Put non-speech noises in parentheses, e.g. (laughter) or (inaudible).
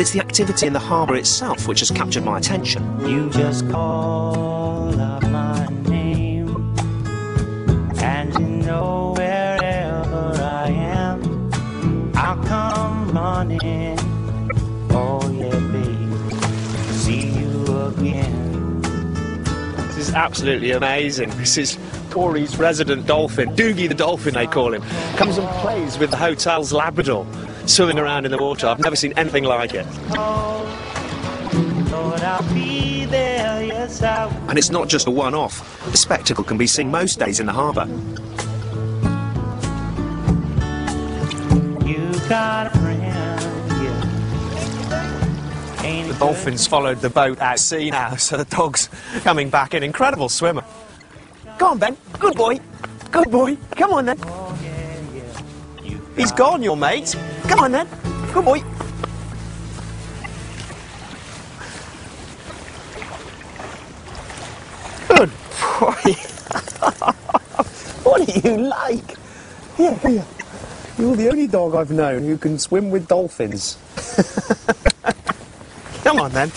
it's the activity in the harbour itself which has captured my attention. You just call out my name, and you know wherever I am, I'll come running. Oh yeah, baby, see you again. This is absolutely amazing. This is Corey's resident dolphin, Doogie the dolphin they call him. Comes and plays with the hotel's Labrador, swimming around in the water. I've never seen anything like it. And it's not just a one-off. The spectacle can be seen most days in the harbour. The dolphins followed the boat to sea now, (laughs) so the dog's coming back an Incredible swimmer. Go on, Ben. Good boy. Good boy. Come on then. He's gone, your mate. Come on then. Good boy. Good boy. (laughs) what are you like? Here, here. You're the only dog I've known who can swim with dolphins. (laughs) Come on then.